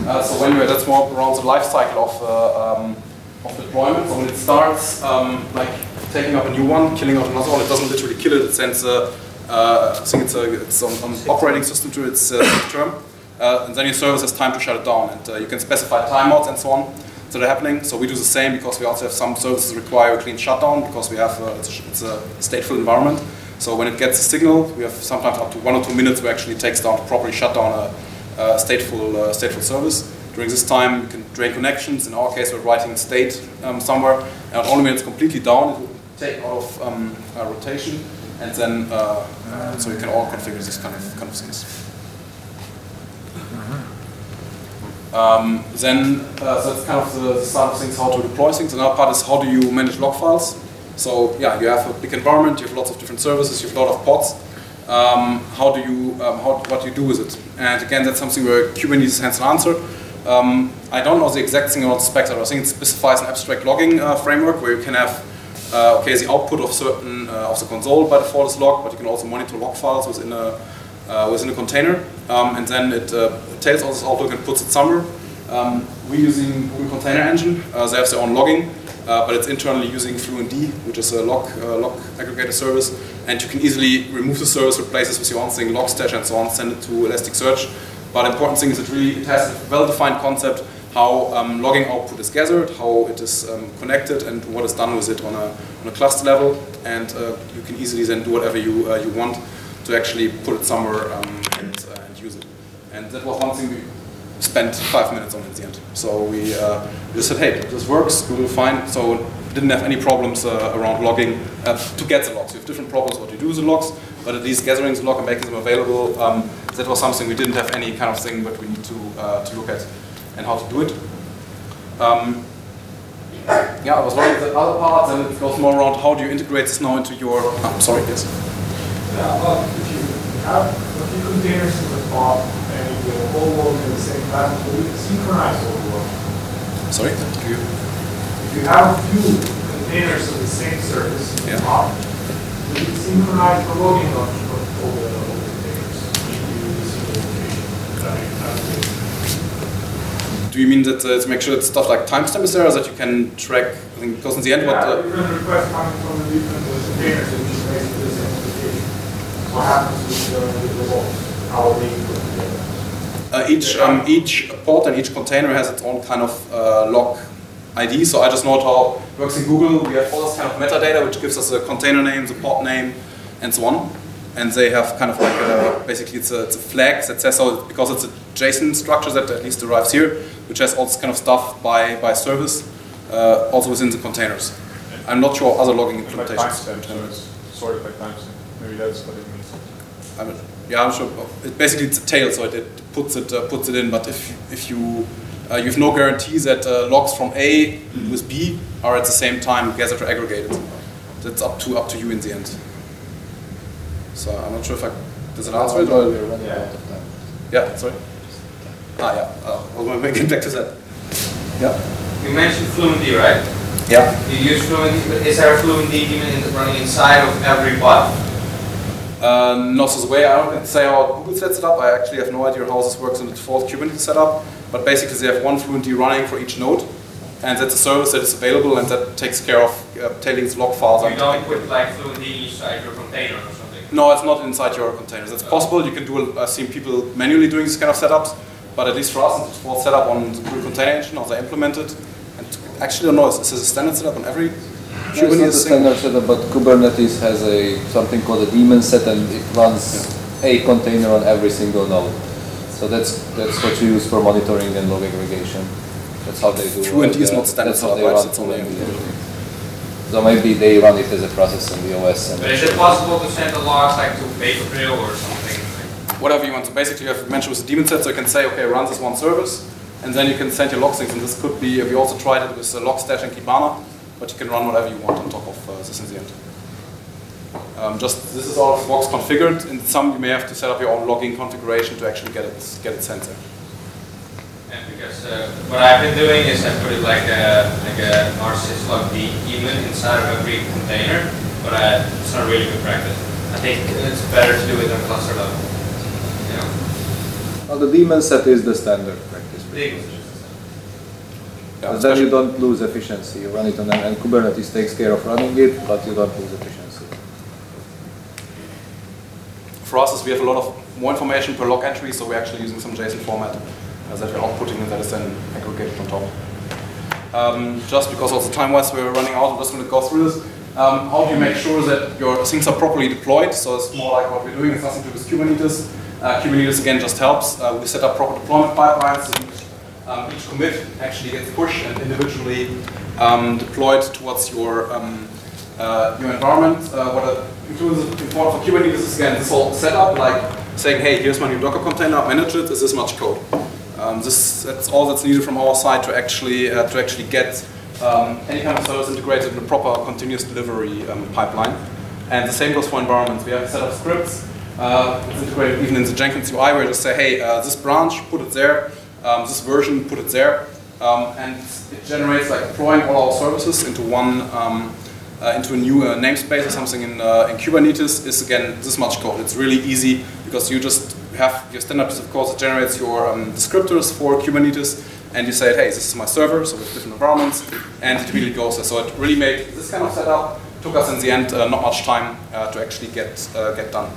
Speaker 1: Uh, so when that's more around the life cycle of, uh, um, of deployment. So when it starts, um, like taking up a new one, killing out another one, it doesn't literally kill it. It sends a, uh, I think it's, a, it's on, on operating system to its uh, term. Uh, and then your service has time to shut it down. And uh, you can specify timeouts and so on that are happening. So we do the same because we also have some services require a clean shutdown because we have it's a, it's, a, stateful environment. So when it gets a signal, we have sometimes up to one or two minutes where it actually takes down to properly shut down a uh, stateful, uh, stateful service. During this time, you can drain connections. In our case, we're writing state um, somewhere, and only when it's completely down, it will take out of um, uh, rotation, and then uh, so you can all configure this kind of kind of things. Um, then uh, that's kind of the start of things, how to deploy things. Another part is how do you manage log files. So yeah, you have a big environment, you have lots of different services, you have a lot of pods um, how do you, um, how, what do you do with it? And again, that's something where Kubernetes has an answer. Um, I don't know the exact thing about Spectre. I think it specifies an abstract logging uh, framework where you can have, uh, okay, the output of certain, uh, of the console by default is logged, but you can also monitor log files within a, uh, within a container. Um, and then it uh, takes all this outlook and puts it somewhere. Um, we're using Google Container Engine. Uh, they have their own logging. Uh, but it's internally using FluentD, which is a log, uh, log aggregator service, and you can easily remove the service, replace it with your own thing, Logstash and so on, send it to Elasticsearch. But the important thing is it really it has a well-defined concept how um, logging output is gathered, how it is um, connected, and what is done with it on a, on a cluster level. And uh, you can easily then do whatever you, uh, you want to actually put it somewhere um, and, uh, and, use it. And that was one thing we spent five minutes on at the end. So we, uh, just said, hey, this works, Google fine. So didn't have any problems uh, around logging uh, to get the logs. You have different problems what you do with the logs, but at least gathering the log and making them available, um, that was something we didn't have any kind of thing but we need to, uh, to look at and how to do it. Um, yeah, I was running the other part, and it goes more around how do you integrate this now into your, oh, sorry, yes.
Speaker 4: Yeah, well, if you have a few containers in the pod, the whole world in the same time, so we synchronize all the work.
Speaker 1: Sorry, do you?
Speaker 4: If you have a few containers of the same service,
Speaker 1: yeah.
Speaker 4: up, we synchronize the logging of, all the, containers
Speaker 1: Do you mean that uh, to make sure that stuff like timestamp is there, or that you can track? I think because in the end,
Speaker 4: yeah,
Speaker 1: what the
Speaker 4: different requests coming from the different containers, which is basically the same application. What happens with the, with the logs? How they put together?
Speaker 1: Uh, each um, each port and each container has its own kind of uh, log ID. So I just know how it works in Google. We have all this kind of metadata which gives us a container name, the port name, and so on. And they have kind of like a, basically it's a, it's a flag that says so because it's a JSON structure that at least arrives here, which has all this kind of stuff by by service, uh, also within the containers. I'm not sure other logging implementations.
Speaker 5: Like timestamp, so it's sorted by timestamp. Maybe that's what it means.
Speaker 1: I mean, yeah, I'm sure. It basically it's a tail, so it, it puts it uh, puts it in. But if if you uh, you have no guarantee that uh, logs from A with B are at the same time gathered or aggregated. That's up to up to you in the end. So I'm not sure if I does it answer it or
Speaker 4: Yeah.
Speaker 1: yeah. Sorry. Ah yeah. Uh, I'll get back to that. Yeah.
Speaker 2: You mentioned FluentD, right?
Speaker 1: Yeah.
Speaker 2: You use Fluent, is there a Fluent D daemon in, running inside of every bot?
Speaker 1: Uh, not the way I would say how Google sets it up. I actually have no idea how this works in the default Kubernetes setup. But basically, they have one FluentD running for each node, and that's a service that is available and that takes care of uh, tailing its log files.
Speaker 2: You don't put like Fluent D inside your container or something?
Speaker 1: No, it's not inside your containers. It's possible. You can do. I've seen people manually doing this kind of setups, but at least for us, it's default setup on the Google Container Engine, how they implement it. And actually, I don't know. Is this a standard setup on every
Speaker 6: No, it's not the
Speaker 1: Kubernetes
Speaker 6: standard setup, but Kubernetes has a something called a daemon set, and it runs a container on every single node. So that's that's what you use for monitoring and log aggregation. That's how they do.
Speaker 1: Fluent
Speaker 6: it.
Speaker 1: is not standard
Speaker 6: That's how they
Speaker 1: setup, right?
Speaker 6: run
Speaker 1: It's only-
Speaker 6: So maybe they run it as a process in the OS. And
Speaker 2: But is it possible to send the logs like to Papertrail or something?
Speaker 1: whatever you want. So basically, you have mentioned with the daemon set, so you can say, okay, run this one service, and then you can send your log things. And this could be, we also tried it with uh, Logstash and Kibana, but you can run whatever you want on top of uh, this in the end. Um, just this is all of Vox configured. In some, you may have to set up your own logging configuration to actually get it get it sent there.
Speaker 2: And because uh, what I've been doing is I put it like a like a rsyslogd daemon inside of every container, but uh, it's not really good practice. I think it's better to do it on cluster level. You know,
Speaker 6: well, the daemon set is the standard practice.
Speaker 1: Yeah,
Speaker 6: then you don't lose efficiency. You run it on and Kubernetes takes care of running it, but you don't lose efficiency.
Speaker 1: for us, we have a lot of more information per log entry, so we're actually using some JSON format uh, that we're outputting and that is then aggregated on top. Um, just because also time-wise we're running out, I'm just going to go through this. Um, how do you make sure that your things are properly deployed? So it's more like what we're doing, it's nothing to do with Kubernetes. Uh, Kubernetes again just helps. Uh, we set up proper deployment pipelines, um, each commit actually gets pushed and individually um, deployed towards your um, uh, your environment. Uh, what I include important for Kubernetes is again this whole setup, like saying, hey, here's my new Docker container, manage it, is this much code. Um, this, that's all that's needed from our side to actually uh, to actually get um, any kind of service integrated in a proper continuous delivery um, pipeline. And the same goes for environments. We have a set of scripts. Uh, it's integrated even in the Jenkins UI where you just say, hey, uh, this branch, put it there. Um, this version, put it there. Um, and it generates like deploying all our services into one um, uh, into a new uh, namespace or something in, uh, in Kubernetes is again this much code. It's really easy because you just have your standard piece of code that generates your um, descriptors for Kubernetes and you say, hey, this is my server, so with different environments, and it immediately goes there. So it really made this kind of setup, took us in the end uh, not much time uh, to actually get, uh, get done.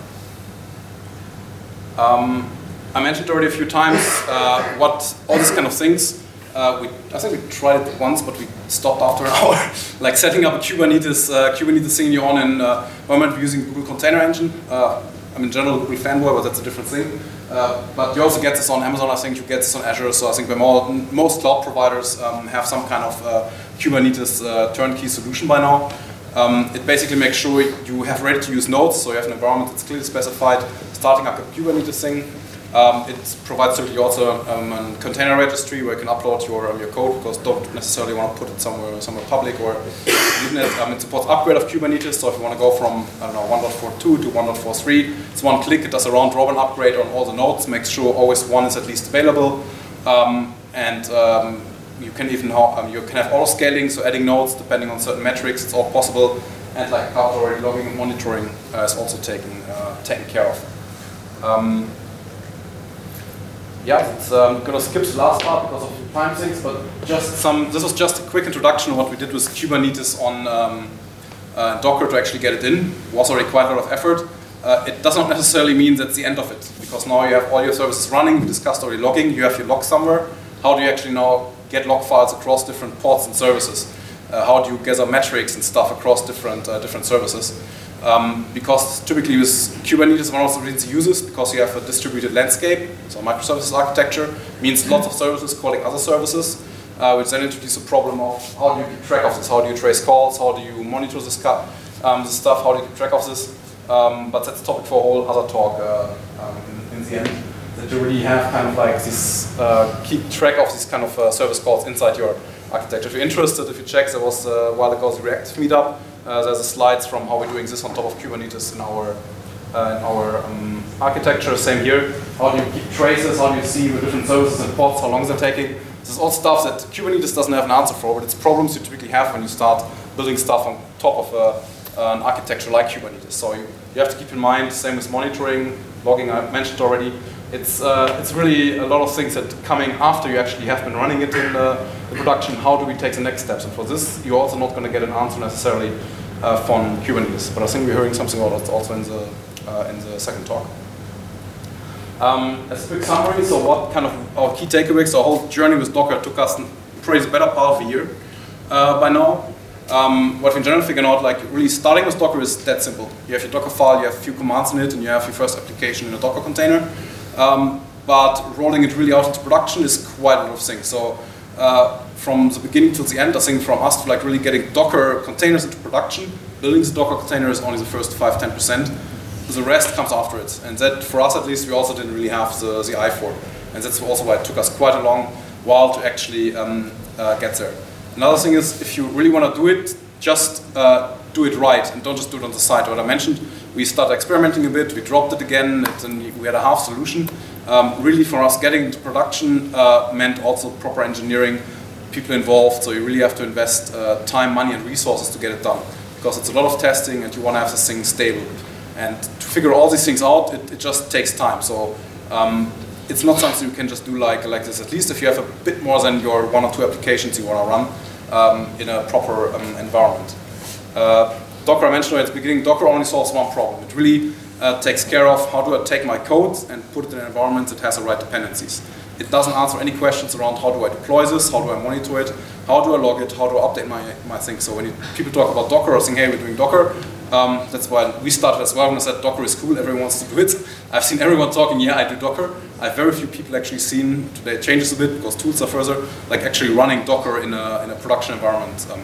Speaker 1: I mentioned already a few times uh, what all these kind of things. Uh, we, I think we tried it once, but we stopped after an hour. like setting up a Kubernetes uh, Kubernetes thing you're on in uh, moment using Google Container Engine. Uh, I'm in general Google fanboy, but that's a different thing. Uh, but you also get this on Amazon, I think you get this on Azure. So I think most cloud providers um, have some kind of uh, Kubernetes uh, turnkey solution by now. Um, it basically makes sure you have ready to use nodes, so you have an environment that's clearly specified, starting up a Kubernetes thing. Um, it provides typically also um, a container registry where you can upload your, um, your code because don't necessarily want to put it somewhere somewhere public or internet. Um, it supports upgrade of Kubernetes, so if you want to go from I don't know 1.42 to 1.43, it's one click. It does a round robin upgrade on all the nodes, makes sure always one is at least available, um, and um, you can even ha- um, you can have auto scaling, so adding nodes depending on certain metrics. It's all possible, and like already logging and monitoring uh, is also taken uh, taken care of. Yeah, it's um, gonna skip the last part because of time things, but just some. This was just a quick introduction of what we did with Kubernetes on um, uh, Docker to actually get it in. It was already quite a lot of effort. Uh, it does not necessarily mean that's the end of it, because now you have all your services running. We discussed already logging. You have your log somewhere. How do you actually now get log files across different ports and services? Uh, how do you gather metrics and stuff across different uh, different services? Um, because typically with Kubernetes, one of the reasons you use this because you have a distributed landscape, so microservices architecture means lots of services calling other services, uh, which then introduces a problem of how do you keep track of this? How do you trace calls? How do you monitor this, um, this stuff? How do you keep track of this? Um, but that's a topic for a whole other talk uh, um, in, in, the end. That you really have kind of like this, uh, keep track of these kind of uh, service calls inside your architecture. If you're interested, if you check, there was uh, a while ago the React meetup. Uh, there's a slides from how we're doing this on top of Kubernetes in our uh, in our um, architecture. Same here. How do you keep traces? How do you see the different services and ports? How long they're taking? This is all stuff that Kubernetes doesn't have an answer for, but it's problems you typically have when you start building stuff on top of a, an architecture like Kubernetes. So you, you have to keep in mind, same with monitoring, logging I mentioned already. It's, uh, it's really a lot of things that coming after you actually have been running it in the, the production, how do we take the next steps? And for this, you're also not going to get an answer necessarily uh, from Kubernetes. But I think we're hearing something about also in the, uh, in the second talk. Um, as a quick summary, so what kind of our key takeaways, our whole journey with Docker took us probably the better part of a year uh, by now. Um, what we in general figured out, like really starting with Docker is that simple. You have your Docker file, you have a few commands in it, and you have your first application in a Docker container. Um, but rolling it really out into production is quite a lot of things. So uh, from the beginning to the end, I think from us to like really getting Docker containers into production, building the Docker container is only the first 5 10%. The rest comes after it. And that, for us at least, we also didn't really have the, the eye for. And that's also why it took us quite a long while to actually um, uh, get there. Another thing is, if you really want to do it, just uh, do it right and don't just do it on the side. What I mentioned, we started experimenting a bit, we dropped it again, and we had a half solution. Um, really for us, getting into production uh, meant also proper engineering, people involved, so you really have to invest uh, time, money and resources to get it done. Because it's a lot of testing and you want to have this thing stable. And to figure all these things out, it, it just takes time. So um, it's not something you can just do like, like this, at least if you have a bit more than your one or two applications you want to run um, in a proper um, environment. Uh, Docker, I mentioned at the beginning, Docker only solves one problem. It really uh, takes care of how do I take my code and put it in an environment that has the right dependencies. It doesn't answer any questions around how do I deploy this, how do I monitor it, how do I log it, how do I update my, my thing. So when you, people talk about Docker or saying, hey, we're doing Docker, um, that's why we started as well when I said Docker is cool, everyone wants to do it. I've seen everyone talking, yeah, I do Docker. I've very few people actually seen, today changes a bit because tools are further, like actually running Docker in a, in a production environment um,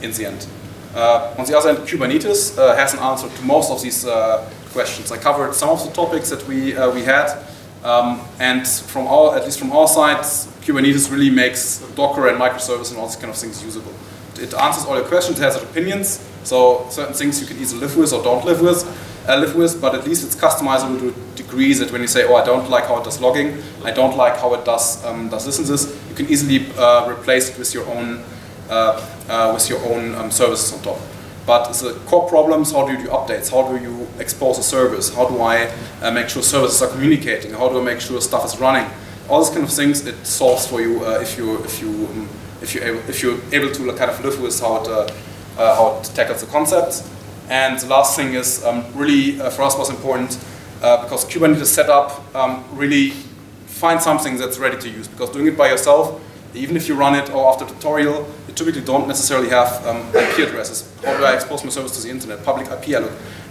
Speaker 1: in the end. Uh, on the other hand, Kubernetes uh, has an answer to most of these uh, questions. I covered some of the topics that we, uh, we had, um, and from our, at least from our side, Kubernetes really makes Docker and microservice and all these kind of things usable. It answers all your questions, it has opinions, so certain things you can either live with or don't live with, uh, live with, but at least it's customizable to a degree that when you say, oh, I don't like how it does logging, I don't like how it does, um, does this and this, you can easily uh, replace it with your own, uh, uh with your own um, services on top. But the core problems, how do you do updates? How do you expose a service? How do I uh, make sure services are communicating? How do I make sure stuff is running? All these kind of things it solves for you uh, if you if you um, if you if you're able to kind of live with how it uh, how it tackles the concepts. And the last thing is um, really uh, for us was important uh, because Kubernetes setup um, really find something that's ready to use because doing it by yourself, even if you run it or after tutorial, typically don't necessarily have um, IP addresses. How do I expose my service to the internet? Public IP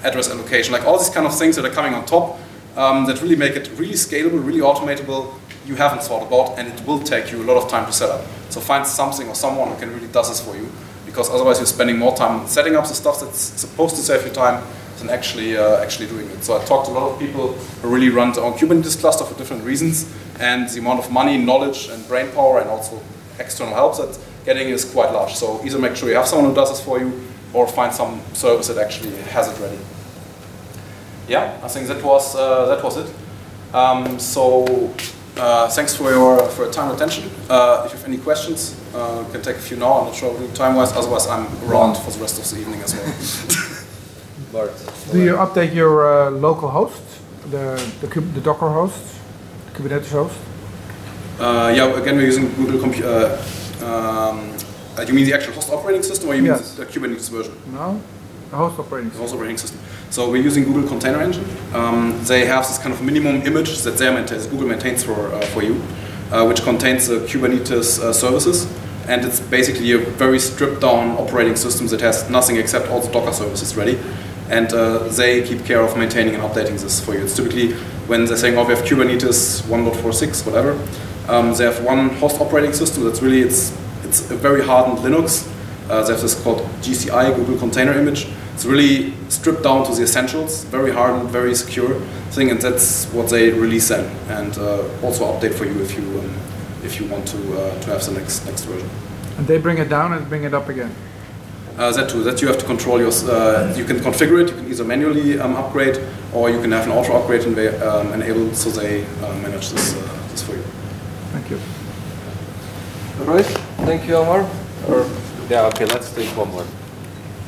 Speaker 1: address allocation, like all these kind of things that are coming on top um, that really make it really scalable, really automatable, you haven't thought about, and it will take you a lot of time to set up. So find something or someone who can really does this for you because otherwise you're spending more time setting up the stuff that's supposed to save you time than actually uh, actually doing it. So I talked to a lot of people who really run their own Kubernetes cluster for different reasons, and the amount of money, knowledge, and brain power, and also external help that getting is quite large. So either make sure you have someone who does this for you, or find some service that actually has it ready. Yeah, I think that was uh, that was it. Um, so uh, thanks for your for your time and attention. Uh, if you have any questions, uh, can take a few now. I'm not sure time-wise. Otherwise, I'm around for the rest of the evening as well.
Speaker 6: Bart.
Speaker 7: Do you update your uh, local host, the the, the Docker host, the Kubernetes host?
Speaker 1: Uh, yeah, again, we're using Google Compute uh, um, uh, you mean the actual host operating system, or you mean
Speaker 7: Yes.
Speaker 1: the Kubernetes version?
Speaker 7: No, the host operating
Speaker 1: The
Speaker 7: system.
Speaker 1: host operating system. So we're using Google Container Engine. Um, they have this kind of minimum image that they maintain, Google maintains for uh, for you, uh, which contains the Kubernetes uh, services, and it's basically a very stripped down operating system that has nothing except all the Docker services ready. And uh, they keep care of maintaining and updating this for you. It's typically when they're saying, oh, we have Kubernetes 1.46, whatever. Um, they have one host operating system that's really it's it's a very hardened Linux. Uh, they have this called GCI, Google Container Image. It's really stripped down to the essentials, very hardened, very secure thing, and that's what they release then, and uh, also update for you if you um, if you want to uh, to have the next next version.
Speaker 7: And they bring it down and bring it up again.
Speaker 1: Uh, that too, that you have to control your, uh, you can configure it, you can either manually um, upgrade, or you can have an auto upgrade and they, um, enabled so they uh, manage this, uh, this for you.
Speaker 6: Right, thank you, Elmar. Or, yeah, okay, let's take one more.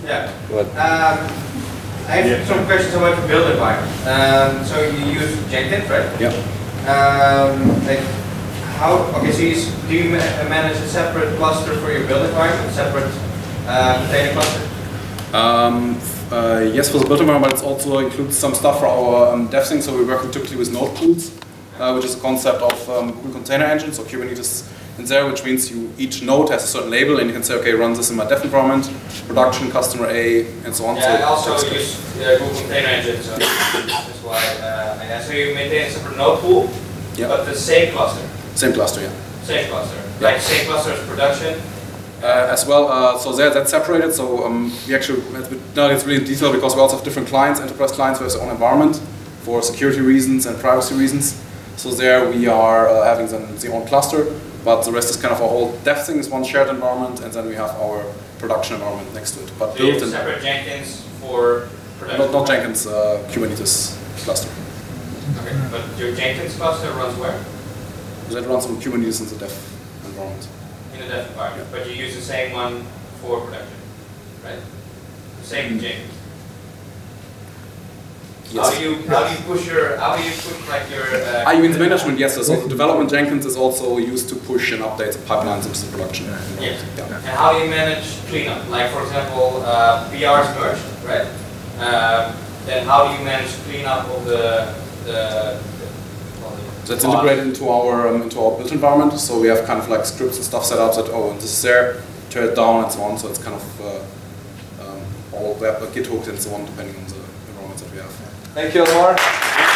Speaker 2: Yeah.
Speaker 6: Go ahead.
Speaker 2: Um, I have some questions about the build environment. Um, so you use Jenkins, right?
Speaker 1: Yeah.
Speaker 2: Um, like how? Okay, so you, do you ma- manage a separate cluster for your build environment, separate uh, container cluster?
Speaker 1: Um, uh, yes, for the built environment, but it also includes some stuff for our um, dev thing. So we're working typically with node pools, uh, which is a concept of um, Google Container Engine, so Kubernetes in there, which means you each node has a certain label, and you can say, okay, run this in my dev environment, production, customer A, and so on.
Speaker 2: Yeah, I
Speaker 1: so
Speaker 2: also
Speaker 1: that's good.
Speaker 2: use uh, Google Container Engine, so that's why. Uh, I asked. so you maintain a separate node pool,
Speaker 1: Yeah.
Speaker 2: but the same cluster,
Speaker 1: Same cluster, yeah.
Speaker 2: same cluster, like same cluster as production.
Speaker 1: Uh, as well, uh, so there that's separated. So um, we actually no, it's really in detail because we also have different clients, enterprise clients with their own environment for security reasons and privacy reasons. So there we are uh, having them the own cluster, but the rest is kind of our whole dev thing is one shared environment, and then we have our production environment next to it. But
Speaker 2: So
Speaker 1: built in
Speaker 2: separate Jenkins for production.
Speaker 1: not, not Jenkins, uh, Kubernetes cluster.
Speaker 2: Okay, but your Jenkins cluster runs where?
Speaker 1: That runs on Kubernetes in the dev environment.
Speaker 2: In the dev environment, but you use the same one for production, right? The same Jenkins. How do you how do you push your how do you push like your? Uh,
Speaker 1: you mean the management? Yes. So development Jenkins is also used to push and update the pipelines into production.
Speaker 2: Yes.
Speaker 1: Yeah.
Speaker 2: And how do you manage cleanup? Like for example, uh, PRs merged, right? Um, then how do you manage cleanup of the the? the
Speaker 1: That's integrated into our um, into our built environment. So we have kind of like scripts and stuff set up that oh, and this is there, tear it down and so on. So it's kind of uh, um, all web uh, Git hooked and so on, depending on the environment that we have.
Speaker 6: Thank you, Elmar.